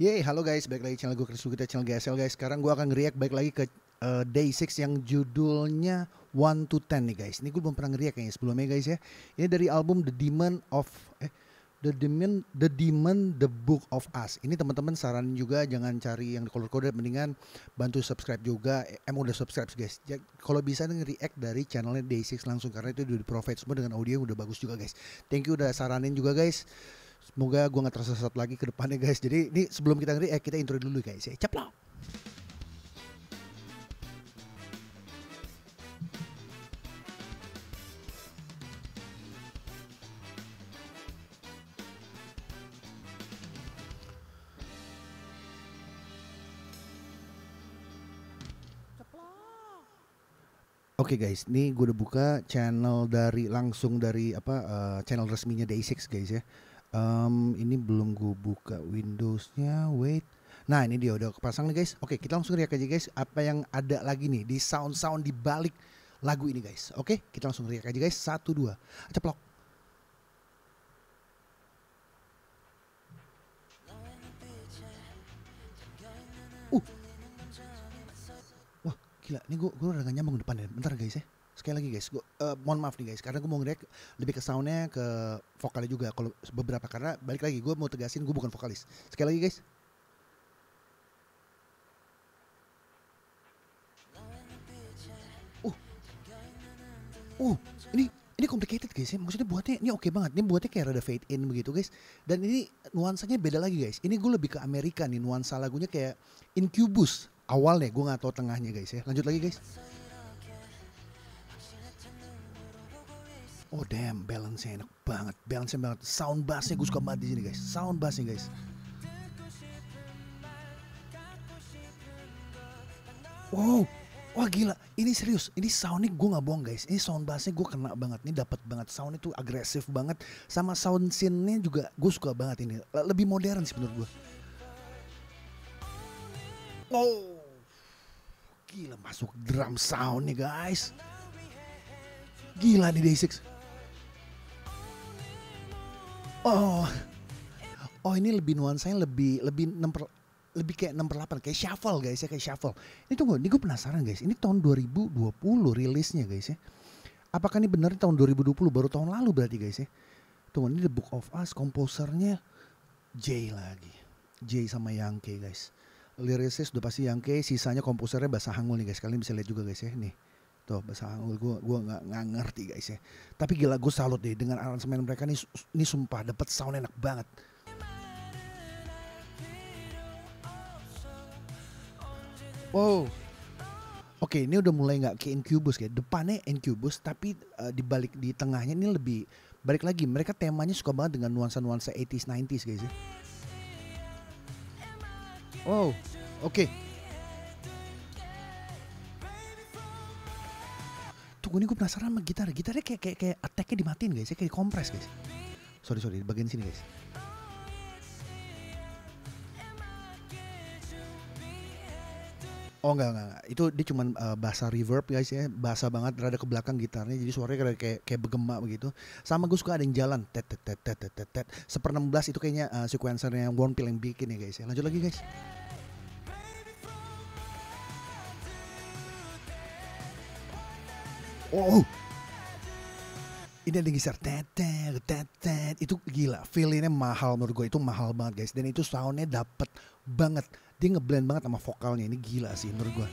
Yeay, halo guys, balik lagi channel gue Chris kita channel GSL guys. Sekarang gue akan react balik lagi ke uh, Day 6 yang judulnya 1 to 10 nih guys. Ini gue belum pernah react kayaknya sebelumnya guys ya. Ini dari album The Demon of eh The Demon The Demon The Book of Us. Ini teman-teman saranin juga jangan cari yang color code mendingan bantu subscribe juga. Eh, Emang udah subscribe guys. Ya, kalau bisa nih react dari channelnya Day 6 langsung karena itu udah di provide semua dengan audio udah bagus juga guys. Thank you udah saranin juga guys. Semoga gue gak tersesat lagi ke depannya guys. Jadi ini sebelum kita react kita intro dulu guys ya. Ceplok. Oke guys, ini gue udah buka channel dari langsung dari apa uh, channel resminya Day6 guys ya. Um, ini belum gue buka Windowsnya, wait. Nah ini dia udah kepasang nih guys. Oke kita langsung react aja guys. Apa yang ada lagi nih di sound-sound di balik lagu ini guys. Oke kita langsung react aja guys. Satu dua, ceplok. Uh, Wah gila, ini gue gue udah gak nyambung depan ya. Bentar guys ya. Sekali lagi guys, gue uh, mohon maaf nih guys, karena gue mau ngeliat lebih ke soundnya ke vokalnya juga. Kalau beberapa karena balik lagi gue mau tegasin gue bukan vokalis. Sekali lagi guys. Uh, uh, ini ini complicated guys ya. Maksudnya buatnya ini oke banget. Ini buatnya kayak rada fade in begitu guys. Dan ini nuansanya beda lagi guys. Ini gue lebih ke Amerika nih nuansa lagunya kayak Incubus awalnya gue nggak tahu tengahnya guys ya lanjut lagi guys oh damn balance nya enak banget. Balance nya banget. Sound bassnya gue suka banget di sini guys. Sound bassnya guys. Wow. Wah gila. Ini serius. Ini soundnya gue nggak bohong guys. Ini sound bassnya gue kena banget. Ini dapat banget. Sound itu agresif banget. Sama sound scene nya juga gue suka banget ini. Lebih modern sih menurut gue oh Gila masuk drum sound nih guys. Gila nih Day6. Oh. Oh ini lebih nuansanya lebih lebih per, lebih kayak 6 per 8 kayak shuffle guys ya kayak shuffle. Ini tunggu, ini gue penasaran guys. Ini tahun 2020 rilisnya guys ya. Apakah ini benar tahun 2020 baru tahun lalu berarti guys ya? Tunggu ini The Book of Us komposernya Jay lagi. Jay sama Yankee guys liriknya sudah pasti yang ke sisanya komposernya bahasa Hangul nih guys kalian bisa lihat juga guys ya nih tuh bahasa Hangul gue gua nggak nggak ngerti guys ya tapi gila gue salut deh dengan aransemen mereka nih ini sumpah dapat sound enak banget wow Oke, ini udah mulai nggak ke Incubus kayak depannya Incubus, tapi uh, di balik di tengahnya ini lebih balik lagi. Mereka temanya suka banget dengan nuansa-nuansa 80s 90s guys ya. Wow, oke. Okay. Tunggu ini gue penasaran sama gitar. Gitarnya kayak kayak kayak attack-nya dimatiin guys, ya kayak kompres guys. Sorry sorry, bagian sini guys. Oh enggak, enggak, enggak. Itu dia cuma uh, bahasa reverb guys ya, bahasa banget rada ke belakang gitarnya jadi suaranya kayak kayak, kayak bergema begitu. Sama gue suka ada yang jalan tet tet tet tet tet tet. Seper 16 itu kayaknya uh, sequencernya yang One Pill yang bikin ya guys ya. Lanjut lagi guys. Oh, oh. Ini ada geser. Tetet tetet itu gila. Feelingnya mahal menurut gue itu mahal banget guys. Dan itu soundnya dapet banget. Dia ngeblend banget sama vokalnya. Ini gila sih menurut gue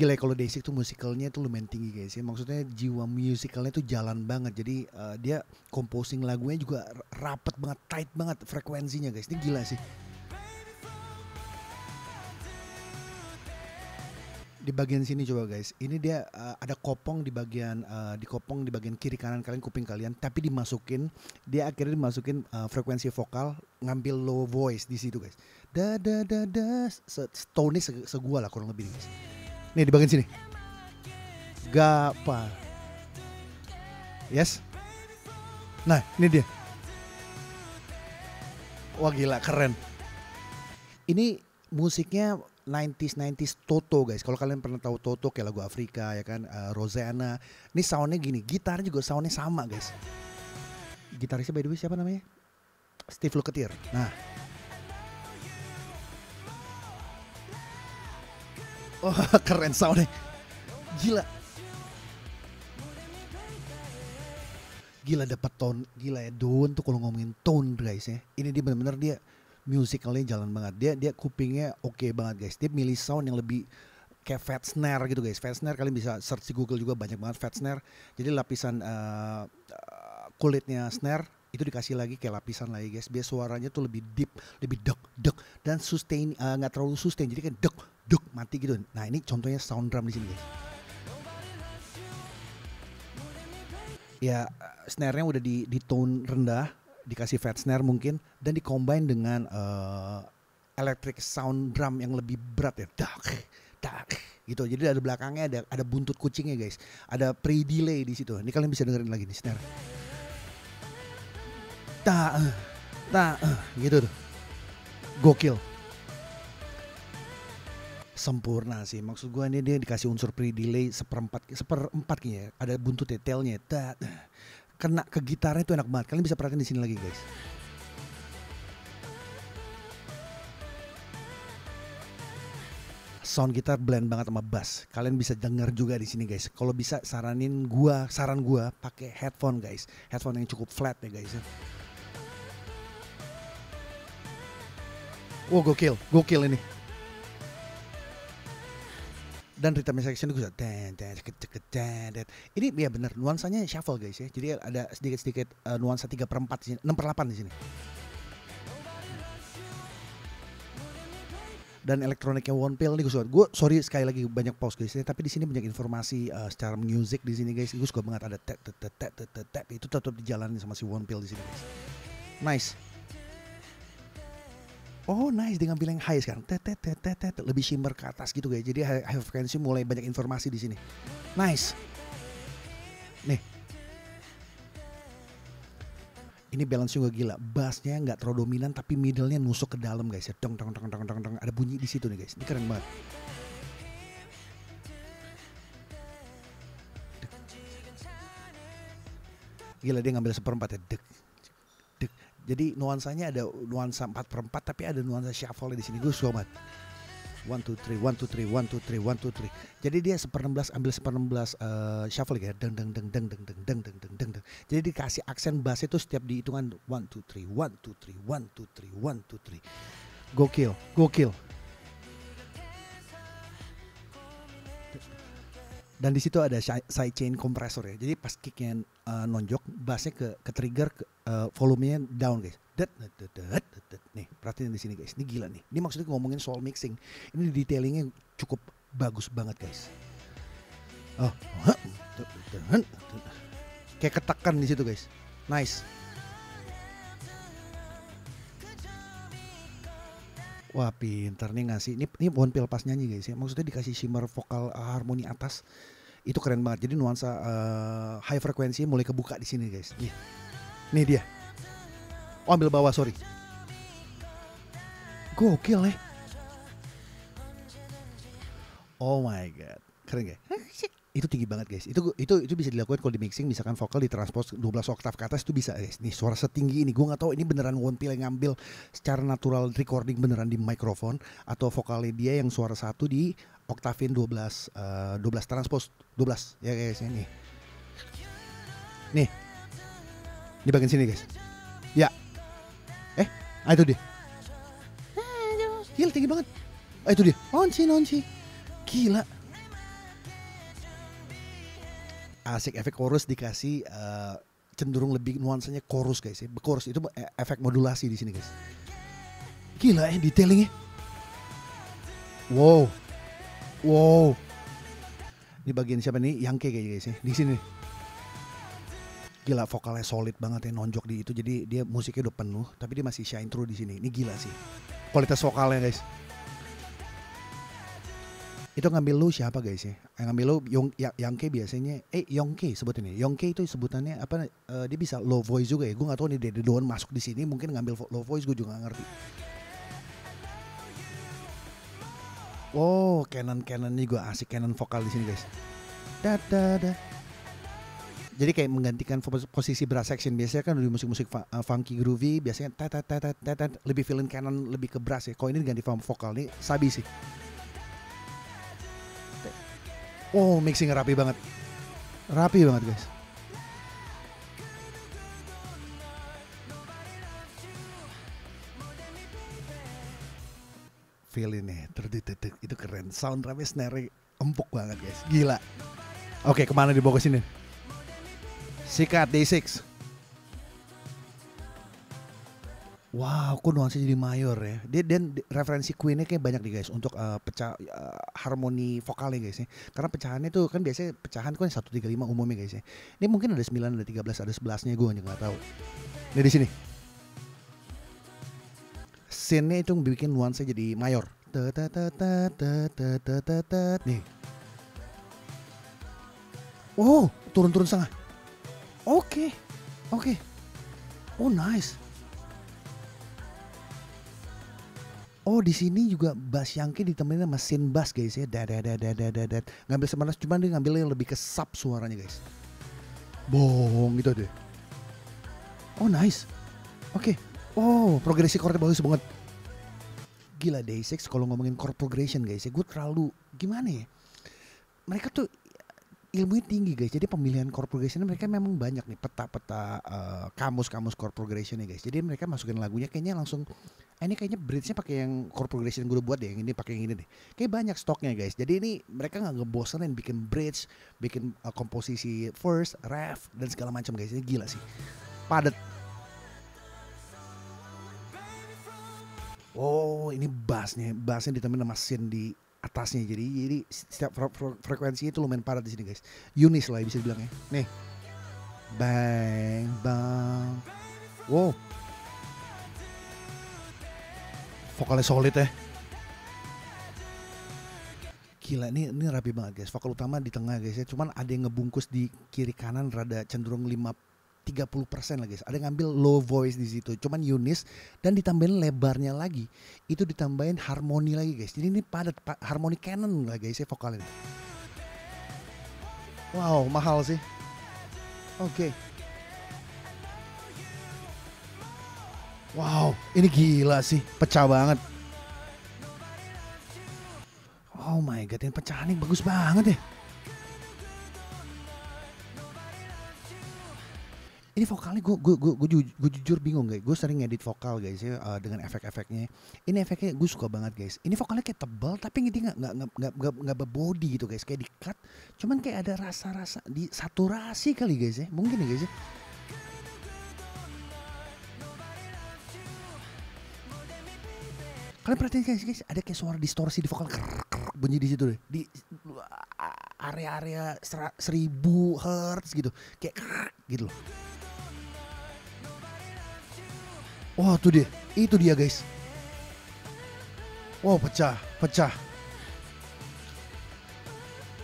gila ya kalau Daisy tuh musikalnya tuh lumayan tinggi guys ya. Maksudnya jiwa musikalnya tuh jalan banget. Jadi uh, dia composing lagunya juga rapet banget tight banget frekuensinya guys. Ini gila sih di bagian sini coba guys. Ini dia uh, ada kopong di bagian uh, di kopong di bagian kiri kanan kalian kuping kalian, tapi dimasukin dia akhirnya dimasukin uh, frekuensi vokal ngambil low voice di situ guys. Da da da da tone se segua lah kurang lebih guys. Nih di bagian sini. Gapa. Yes. Nah, ini dia. Wah gila keren. Ini musiknya 90s 90s Toto guys. Kalau kalian pernah tahu Toto kayak lagu Afrika ya kan, eh, uh, Rosanna. Ini soundnya gini, gitar juga soundnya sama guys. Gitarisnya by the way siapa namanya? Steve Lukather. Nah. Oh, keren soundnya. Gila. Gila dapat tone, gila ya Don tuh kalau ngomongin tone guys ya. Ini dia benar-benar dia musicalnya jalan banget. Dia dia kupingnya oke okay banget guys. Dia milih sound yang lebih kayak fat snare gitu guys. Fat snare kalian bisa search di Google juga banyak banget fat snare. Jadi lapisan uh, kulitnya snare itu dikasih lagi kayak lapisan lagi guys. Biar suaranya tuh lebih deep, lebih dek dek dan sustain nggak uh, terlalu sustain. Jadi kan dek dek mati gitu. Nah ini contohnya sound drum di sini guys. Ya snare-nya udah di di tone rendah, dikasih fat snare mungkin dan dikombin dengan uh, electric sound drum yang lebih berat ya. Dak dak gitu. Jadi ada belakangnya ada ada buntut kucingnya guys. Ada pre delay di situ. Ini kalian bisa dengerin lagi nih snare. Ta uh, ta uh, gitu tuh. Gokil sempurna sih maksud gue ini dia dikasih unsur pre delay seperempat seperempat kayaknya ada buntut detailnya tak kena ke gitarnya itu enak banget kalian bisa perhatiin di sini lagi guys sound gitar blend banget sama bass. Kalian bisa denger juga di sini guys. Kalau bisa saranin gua, saran gua pakai headphone guys. Headphone yang cukup flat ya guys. Wow gokil, gokil ini dan rhythm section ten ten ten ini ya benar nuansanya shuffle guys ya. Jadi ada sedikit sedikit uh, nuansa tiga per empat sini enam per delapan di sini. Dan elektroniknya one pill nih gue suka gue sorry sekali lagi banyak pause guys ya. Tapi di sini banyak informasi uh, secara music di sini guys. Gue suka banget ada tet tet tet tet tet itu tetap dijalani sama si one pill di sini guys. Nice Oh nice dia ngambil yang high sekarang. Tet, tet, tet. Lebih shimmer ke atas gitu guys. Jadi high, high frequency mulai banyak informasi di sini. Nice. Nih. Ini balance juga gila. Bassnya nggak terlalu dominan tapi middle-nya nusuk ke dalam guys ya. Dong dong dong dong dong dong. Ada bunyi di situ nih guys. Ini keren banget. Gila dia ngambil seperempat ya. Dek jadi nuansanya ada nuansa 4 per 4 tapi ada nuansa shuffle di sini. Gue suka banget. One two three, one two three, one two three, one two three. Jadi dia seper 16 ambil seper 16 uh, shuffle ya, deng deng deng deng deng deng deng deng deng deng deng. Jadi dikasih aksen bass itu setiap dihitungan one two three, one two three, one two three, one two three. Gokil, gokil. dan di situ ada side chain kompresor ya. Jadi pas kicknya uh, nonjok, bassnya ke, ke trigger, ke, uh, volumenya down guys. Dat, dat, dat, dat, dat. Nih, perhatiin di sini guys. Ini gila nih. Ini maksudnya ngomongin soal mixing. Ini detailingnya cukup bagus banget guys. Oh, kayak ketekan di situ guys. Nice. Wah pinter nih ngasih ini ini one pill pas nyanyi guys ya maksudnya dikasih shimmer vokal harmoni atas itu keren banget. Jadi nuansa uh, high frekuensi mulai kebuka di sini guys. Nih. Nih dia. Oh ambil bawah sorry. Gokil nih oh my god. Keren gak itu tinggi banget guys. Itu itu itu bisa dilakukan kalau di mixing misalkan vokal ditranspose 12 oktav ke atas itu bisa guys. Nih suara setinggi ini. Gue nggak tahu ini beneran one pill yang ngambil secara natural recording beneran di mikrofon atau vokalnya dia yang suara satu di oktavin 12 uh, 12 transpose 12 ya guys ini. Nih. Di bagian sini guys. Ya. Eh, ah itu dia. Gila tinggi banget. Ah itu dia. Onci onci. Gila asik efek chorus dikasih uh, cenderung lebih nuansanya chorus guys ya. Chorus itu e, efek modulasi di sini guys. Gila ya detailingnya. Wow. Wow. Ini bagian siapa nih? Yang kayak guys ya. Di sini. Gila vokalnya solid banget ya nonjok di itu. Jadi dia musiknya udah penuh tapi dia masih shine through di sini. Ini gila sih. Kualitas vokalnya guys itu ngambil lu siapa guys ya? Yang ngambil lu Yong ya, Yongke biasanya eh Yongke sebutannya. Yongke itu sebutannya apa uh, dia bisa low voice juga ya. Gue gak tahu nih Dede Don masuk di sini mungkin ngambil low voice gue juga gak ngerti. Wow, Canon Canon nih gue asik Canon vokal di sini guys. Da da da. Jadi kayak menggantikan posisi brass section biasanya kan di musik-musik uh, funky groovy biasanya tet tet tet tet lebih feeling Canon lebih ke brass ya. Kok ini ganti vokal nih sabi sih. Oh mixing rapi banget. Rapi banget guys. Feel ini, terdetek itu keren. Sound drumnya snare empuk banget guys, gila. Oke ke mana dibawa ke sini? Sikat D6. Wow, kok nuansanya jadi mayor ya. Dia dan referensi Queen-nya kayak banyak nih guys untuk uh, pecah uh, harmoni vokalnya guys ya. Karena pecahannya tuh kan biasanya pecahan kan 135 umumnya guys ya. Ini mungkin ada 9, ada 13, ada 11-nya gue nggak tahu. Ini di sini. Scene-nya itu bikin nuansa jadi mayor. Nih. Oh, turun-turun setengah. Oke. Oke. Oh, nice. Oh di sini juga bass Yankee ditemenin sama synth bass guys ya. Dad dad dad dad dad. Ngambil semanas cuman dia ngambil yang lebih ke sub suaranya guys. Bohong gitu deh. Oh nice. Oke. Okay. Oh progresi chordnya bagus banget. Gila Day6 kalau ngomongin chord progression guys ya. Gue terlalu gimana ya. Mereka tuh ilmunya tinggi guys. Jadi pemilihan chord progression mereka memang banyak nih peta-peta uh, kamus-kamus chord progression guys. Jadi mereka masukin lagunya kayaknya langsung eh, ini kayaknya bridge-nya pakai yang chord progression gue udah buat deh, yang ini pakai yang ini deh. Kayak banyak stoknya guys. Jadi ini mereka nggak ngebosenin bikin bridge, bikin uh, komposisi first, ref dan segala macam guys. Ini gila sih. Padat. Oh, ini bassnya, bassnya ditemenin sama synth di atasnya. Jadi jadi setiap fre fre frekuensinya itu lumayan padat di sini guys. Unis lah bisa dibilang ya. Nih. Bang bang. Wow, vokalnya solid ya gila ini ini rapi banget guys vokal utama di tengah guys ya cuman ada yang ngebungkus di kiri kanan rada cenderung 5 30% lah guys ada ngambil low voice di situ cuman Yunis dan ditambahin lebarnya lagi itu ditambahin harmoni lagi guys jadi ini padat pa, harmoni canon lah guys ya vokalnya wow mahal sih oke okay. Wow, ini gila sih, pecah banget. Oh my god, ini pecahan ini bagus banget ya. Ini vokalnya gue gue gue gue jujur, bingung guys. Gue sering ngedit vokal guys ya uh, dengan efek-efeknya. Ini efeknya gue suka banget guys. Ini vokalnya kayak tebal tapi nggak nggak nggak nggak nggak nggak body gitu guys. Kayak di cut, cuman kayak ada rasa-rasa di saturasi kali guys ya. Mungkin ya guys ya. Kalian perhatiin guys, guys, ada kayak suara distorsi di vokal krrr, krrr, bunyi di situ deh. Di area-area seribu hertz gitu. Kayak krrr, gitu loh. Wah, tuh dia. Itu dia, guys. Wow, pecah, pecah.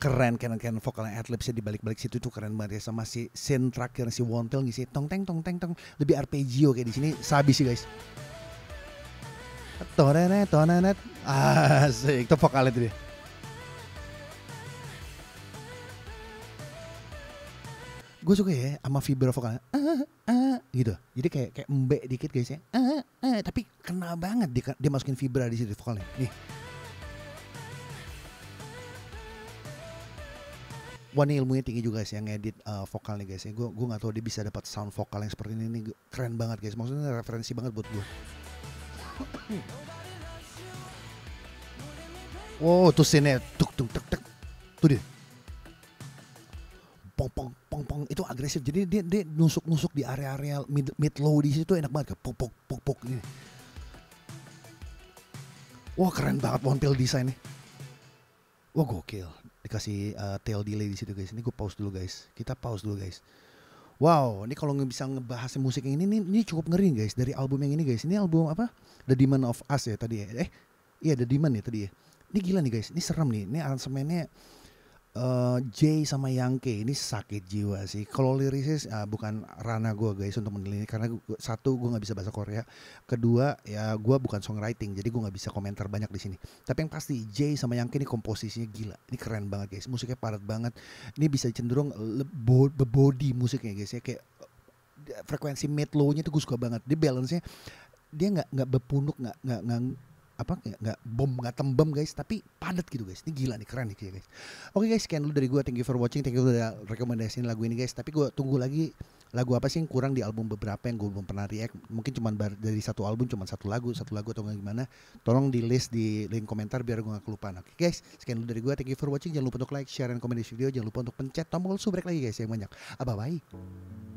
Keren kan kan vokalnya adlibsnya di balik-balik situ tuh keren banget ya sama si scene terakhir si Wontel ngisi tong teng tong teng tong lebih arpeggio kayak di sini sabi sih guys. Tonenet, tonenet. Asik, itu vokal itu dia. Gue suka ya sama vibra vokalnya. Gitu. Jadi kayak kayak embek dikit guys ya. Uh, uh, tapi kena banget dia, dia masukin vibra di situ vokalnya. Nih. Wah ini ilmunya tinggi juga sih yang ngedit uh, vokal nih guys ya. Gue gue nggak tahu dia bisa dapat sound vokal yang seperti ini. Ini keren banget guys. Maksudnya referensi banget buat gue. Wow, tuh scene tuk tuk tuk tuk. Tuh dia. Pong pong pong pong itu agresif. Jadi dia dia nusuk-nusuk di area-area mid, mid low di situ enak banget. Pok pok pok pok ini. Wah keren banget one tail desainnya. Wah gokil. Dikasih uh, tail delay di situ guys. Ini gue pause dulu guys. Kita pause dulu guys. Wow, ini kalau nggak bisa ngebahas musik yang ini, ini, ini cukup ngeri guys dari album yang ini guys. Ini album apa? The Demon of Us ya tadi ya. Eh, iya The Demon ya tadi ya. Ini gila nih guys, ini serem nih. Ini aransemennya uh, Jay sama Yangke ini sakit jiwa sih. Kalau lirisnya uh, bukan rana gue guys untuk menilai karena gua, satu gue nggak bisa bahasa Korea, kedua ya gue bukan songwriting jadi gue nggak bisa komentar banyak di sini. Tapi yang pasti Jay sama Yangke ini komposisinya gila, ini keren banget guys. Musiknya padat banget. Ini bisa cenderung body musiknya guys ya kayak frekuensi mid low-nya tuh gue suka banget. Dia balance-nya dia nggak nggak bepunuk nggak nggak apa nggak nggak bom nggak tembem guys. Tapi padat gitu guys. Ini gila nih keren nih guys. Oke guys sekian dulu dari gue thank you for watching. Thank you udah rekomendasiin lagu ini guys. Tapi gue tunggu lagi lagu apa sih yang kurang di album beberapa yang gue belum pernah react. Mungkin cuma dari satu album cuma satu lagu satu lagu atau gimana. Tolong di list di link komentar biar gue gak kelupaan. Oke guys sekian dulu dari gue thank you for watching. Jangan lupa untuk like share dan komen di video. Jangan lupa untuk pencet tombol subrek lagi guys yang banyak. Abah bye